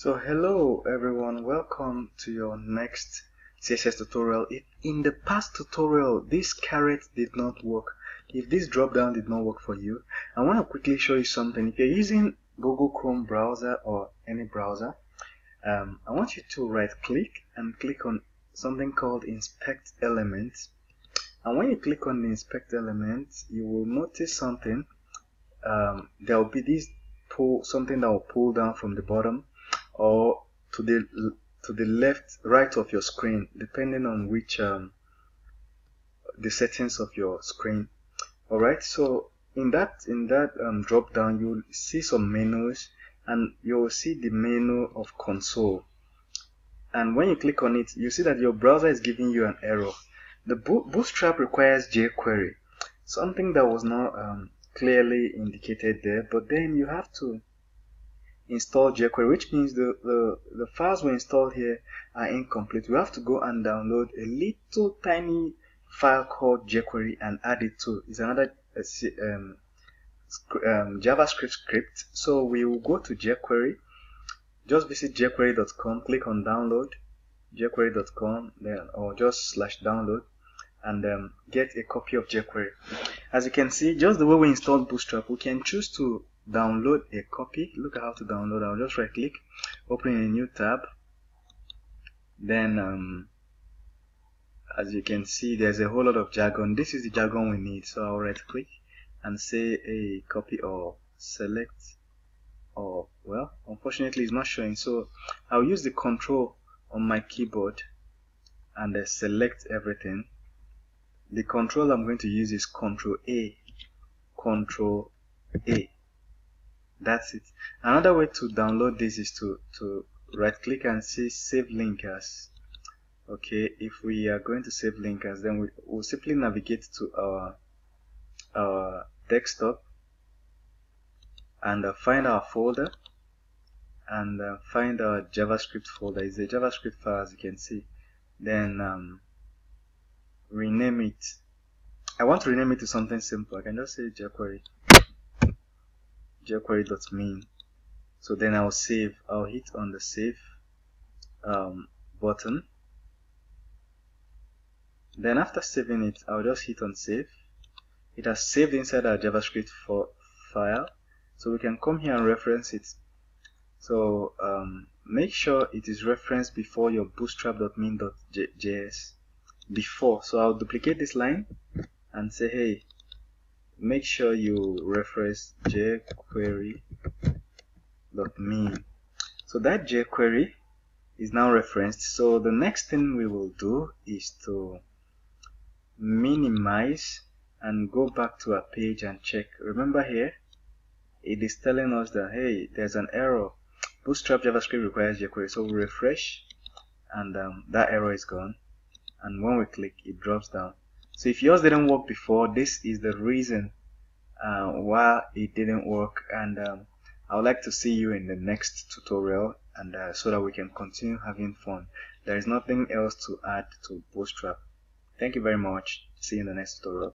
So hello everyone, welcome to your next CSS tutorial. If in the past tutorial this caret did not work, if this drop down did not work for you, I want to quickly show you something. If you're using Google Chrome browser or any browser, um, I want you to right click and click on something called inspect element. and when you click on the inspect element you will notice something um, there will be this pull something that will pull down from the bottom or to the to the left right of your screen depending on which um, the settings of your screen. All right so in that in that um, drop down you'll see some menus and you'll see the menu of console. And when you click on it you see that your browser is giving you an error. The bootstrap requires jQuery something that was not um, clearly indicated there but then you have to install jQuery, which means the, the, the files we installed here are incomplete. We have to go and download a little tiny file called jQuery and add it to. It's another um, um, JavaScript script. So we will go to jQuery. Just visit jQuery.com, click on download, jQuery.com, then or just slash download and um, get a copy of jQuery. As you can see, just the way we installed Bootstrap, we can choose to download a copy. Look at how to download. I'll just right click open a new tab. Then um, as you can see there's a whole lot of jargon. This is the jargon we need. So I'll right click and say a copy or select or well unfortunately it's not showing. So I'll use the control on my keyboard and uh, select everything. The control I'm going to use is control A. Control A that's it. Another way to download this is to to right click and see save link as. Okay if we are going to save link as then we will simply navigate to our our desktop and uh, find our folder and uh, find our javascript folder. It's a javascript file as you can see. Then um, rename it. I want to rename it to something simple. I can just say jQuery jQuery.min so then I'll save I'll hit on the save um, button. Then after saving it I'll just hit on save. It has saved inside our JavaScript for file. So we can come here and reference it. So um, make sure it is referenced before your bootstrap.min.js before. So I'll duplicate this line and say hey make sure you reference jQuery.min so that jQuery is now referenced. So the next thing we will do is to minimize and go back to our page and check. Remember here it is telling us that hey there's an error. Bootstrap javascript requires jQuery. So we refresh and um, that error is gone. And when we click it drops down so if yours didn't work before, this is the reason uh, why it didn't work and um, I would like to see you in the next tutorial and uh, so that we can continue having fun. There is nothing else to add to Bootstrap. Thank you very much. See you in the next tutorial.